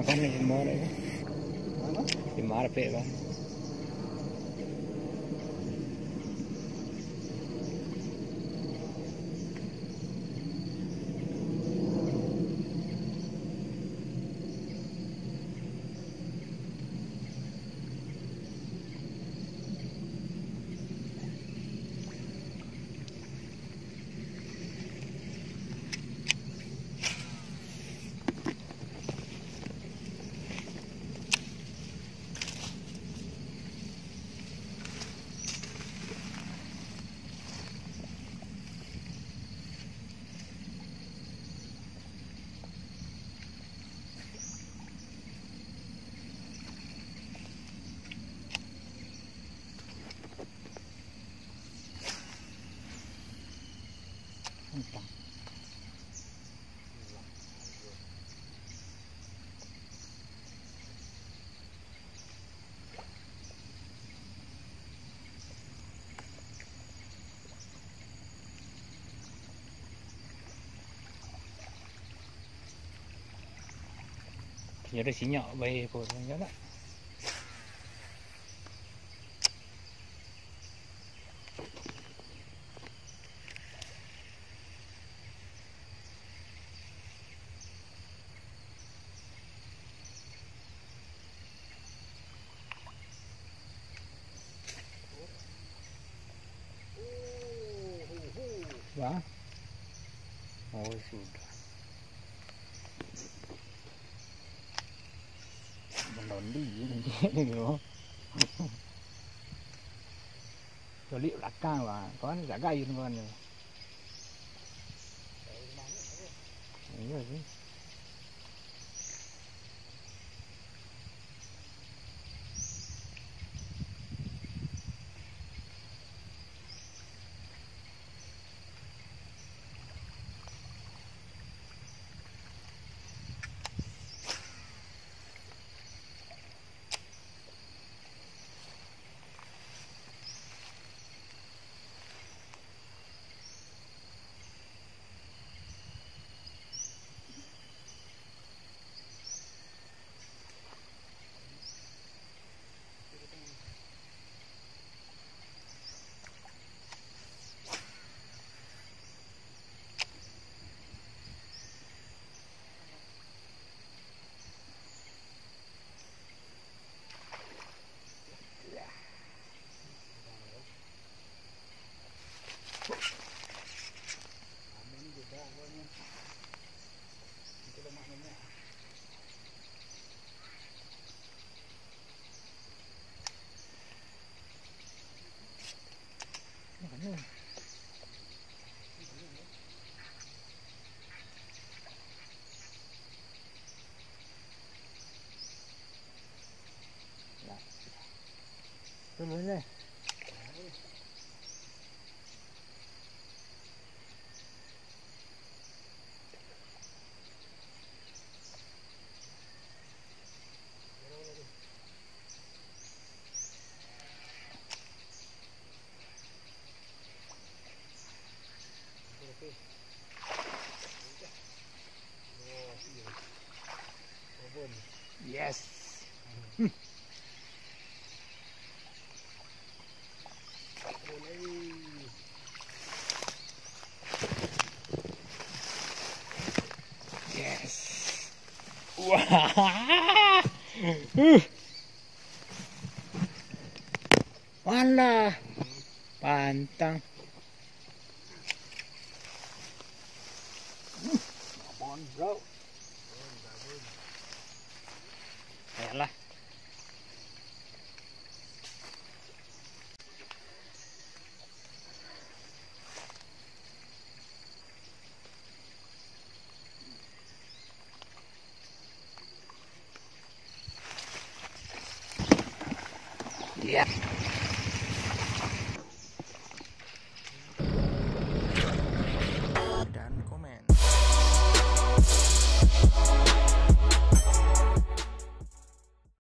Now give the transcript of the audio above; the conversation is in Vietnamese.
Ang kami, yung mara. Phê đây nhớ được xí nhỏ về của nhớ lại Vâng. Ôi xin Mà nón đi gì mình chết này đúng không? Rồi liệu đặt cao và có nó giả gây luôn, con rồi. Đúng rồi chứ. Yes. Wala. Pantang. Come on, bro. Ayan lah. Yeah.